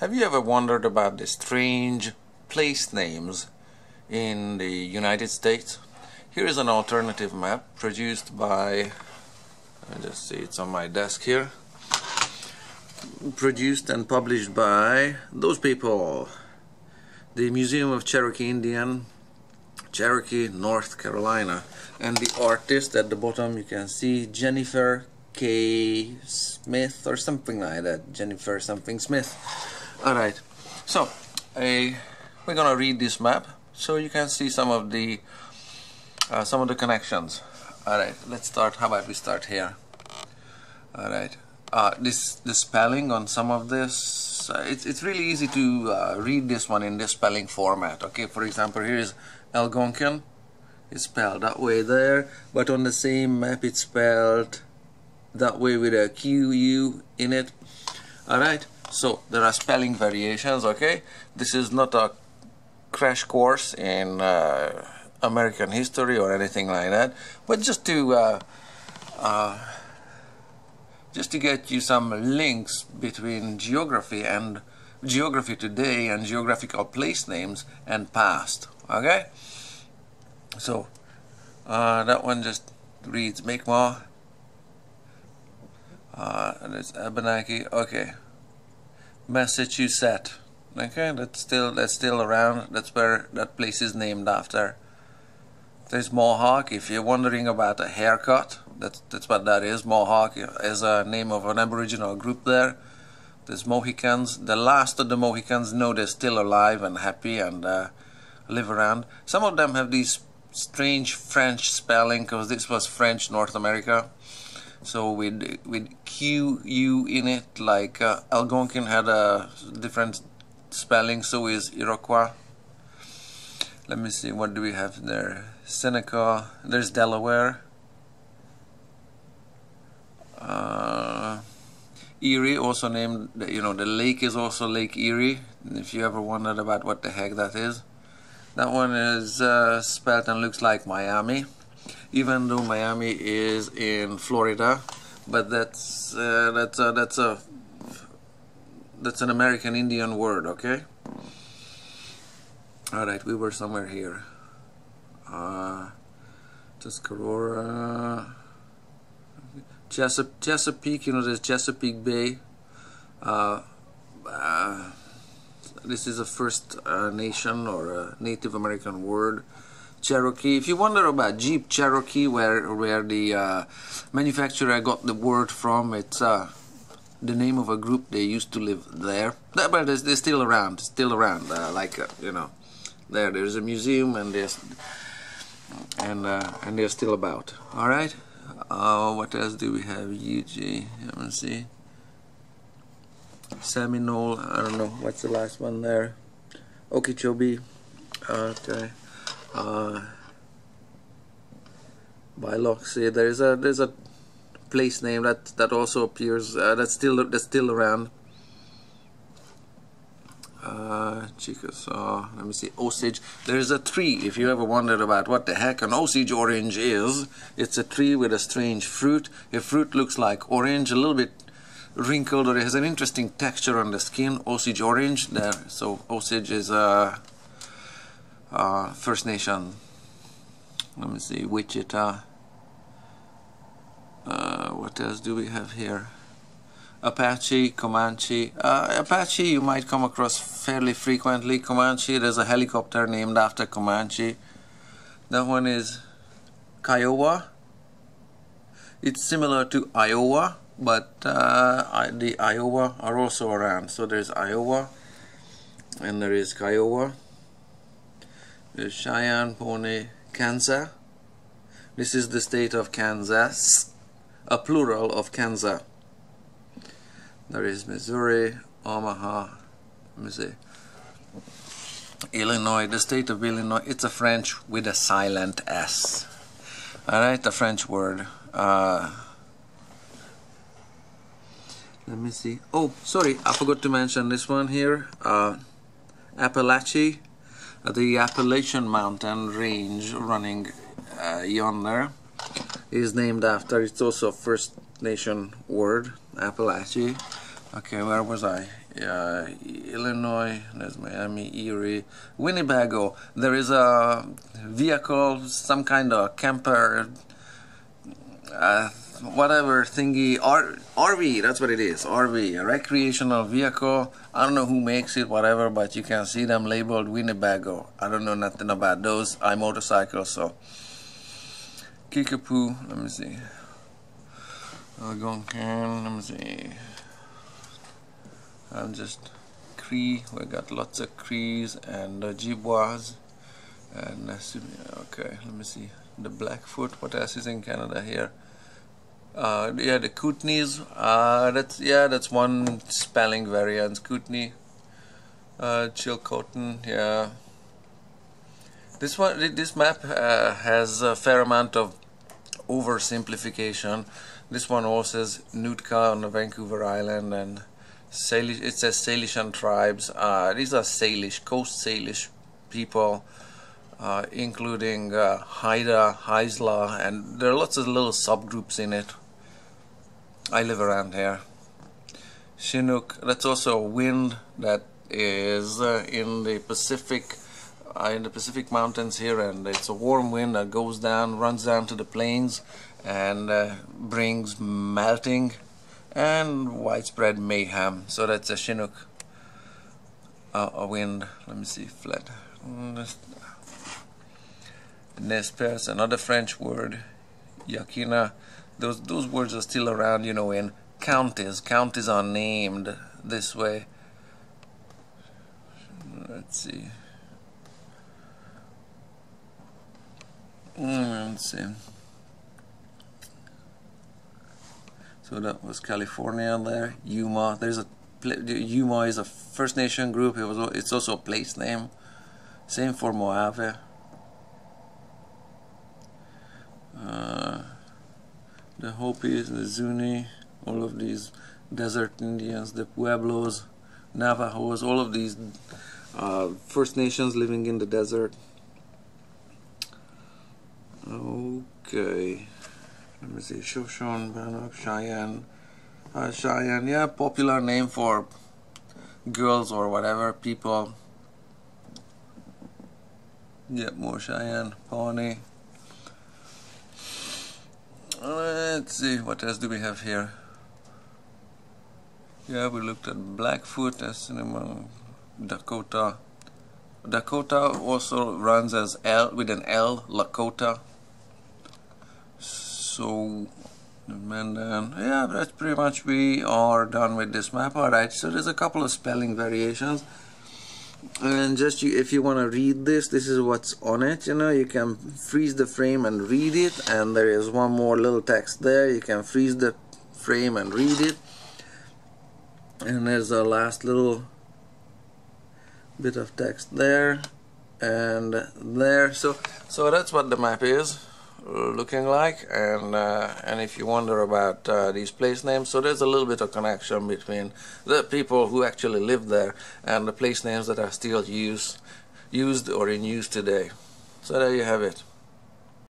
Have you ever wondered about the strange place names in the United States? Here is an alternative map produced by, I just see it's on my desk here, produced and published by those people, the Museum of Cherokee Indian, Cherokee, North Carolina, and the artist at the bottom you can see Jennifer K. Smith or something like that, Jennifer something Smith. Alright, so uh, we're gonna read this map so you can see some of the uh, some of the connections. Alright, let's start. How about we start here? Alright, uh, this the spelling on some of this uh, it's, it's really easy to uh, read this one in this spelling format. Okay, for example, here is Algonquin. It's spelled that way there, but on the same map it's spelled that way with a Q U in it. Alright, so there are spelling variations okay? This is not a crash course in uh, American history or anything like that but just to uh, uh, just to get you some links between geography and geography today and geographical place names and past okay? So uh, that one just reads Mi'kmaq uh, and it's Abenaki okay Massachusetts. Okay, that's still that's still around. That's where that place is named after. There's Mohawk. If you're wondering about a haircut, that's that's what that is. Mohawk is a name of an Aboriginal group there. There's Mohicans. The last of the Mohicans know they're still alive and happy and uh, live around. Some of them have these strange French spelling because this was French North America so with with Q U in it like uh, Algonquin had a different spelling so is Iroquois. Let me see what do we have there? Seneca there's Delaware. Uh, Erie also named you know the lake is also Lake Erie. If you ever wondered about what the heck that is that one is uh, spelled and looks like Miami even though Miami is in Florida but that's uh, that's uh, that's a that's an American Indian word okay? Alright we were somewhere here. Uh, Tuscarora Chesapeake, Chesapeake you know there's Chesapeake Bay. Uh, uh, this is a First uh, Nation or a Native American word Cherokee. If you wonder about Jeep Cherokee, where where the uh, manufacturer got the word from, it's uh, the name of a group they used to live there. But they're still around, still around. Uh, like uh, you know, there there's a museum and there's and uh, and they're still about. All right. Uh, what else do we have? UG. Let me see. Seminole. I don't know. What's the last one there? Okeechobee. Okay uh, Biloxi. There's a there's a place name that that also appears uh, that's still that's still around. Uh, Chickasaw. Let me see. Osage. There's a tree. If you ever wondered about what the heck an Osage orange is, it's a tree with a strange fruit. A fruit looks like orange, a little bit wrinkled, or it has an interesting texture on the skin. Osage orange. There. So Osage is a uh, uh, First Nation let me see Wichita uh, what else do we have here? Apache, Comanche uh, Apache you might come across fairly frequently. Comanche there's a helicopter named after Comanche. That one is Kiowa. It's similar to Iowa but uh, the Iowa are also around. So there's Iowa and there is Kiowa there's Cheyenne, Pawnee, Kansas. This is the state of Kansas, a plural of Kansas. There is Missouri, Omaha, let me see. Illinois, the state of Illinois, it's a French with a silent S. Alright, a French word. Uh, let me see. Oh, sorry, I forgot to mention this one here. Uh, Appalachia the Appalachian mountain range running uh, yonder is named after it's also a First Nation word Appalachia Okay, where was I? Yeah, Illinois, there's Miami, Erie, Winnebago. There is a vehicle, some kind of camper, uh, whatever thingy, R RV, that's what it is, RV, a recreational vehicle. I don't know who makes it, whatever, but you can see them labeled Winnebago. I don't know nothing about those. I motorcycle, so. Kickapoo, let me see. Algonquin, let me see. I'm just Cree, we got lots of Crees and uh, Jibois and uh, okay let me see the Blackfoot what else is in Canada here uh, yeah the Kootenays uh, that's yeah that's one spelling variant Kootenay uh, Chilcotin yeah this one this map uh, has a fair amount of oversimplification this one also says Nootka on the Vancouver Island and Salish, it says Salishan tribes. Uh, these are Salish, Coast Salish people, uh, including uh, Haida, Haisla, and there are lots of little subgroups in it. I live around here. Chinook, that's also a wind that is uh, in the Pacific, uh, in the Pacific mountains here, and it's a warm wind that goes down, runs down to the plains, and uh, brings melting and widespread mayhem. So that's a Chinook, uh, a wind. Let me see, flat. Nez Perce, another French word. Yakina. Those those words are still around, you know, in counties. Counties are named this way. Let's see. Mm, let's see. So that was California there. Yuma. There's a Yuma is a First Nation group. It was. It's also a place name. Same for Mojave. Uh, the Hopis, the Zuni, all of these desert Indians, the Pueblos, Navajos, all of these uh, First Nations living in the desert. Okay. Let me see, Shoshone, Bannock, Cheyenne. Uh, Cheyenne, yeah, popular name for girls or whatever, people. Yep, more Cheyenne, Pawnee. Let's see, what else do we have here? Yeah, we looked at Blackfoot, as cinema, Dakota. Dakota also runs as L with an L, Lakota so and then yeah that's pretty much we are done with this map alright so there's a couple of spelling variations and just you, if you want to read this this is what's on it you know. You can freeze the frame and read it and there is one more little text there. You can freeze the frame and read it. And there's a last little bit of text there and there. So so that's what the map is looking like and uh, and if you wonder about uh, these place names so there's a little bit of connection between the people who actually live there and the place names that are still used used or in use today. So there you have it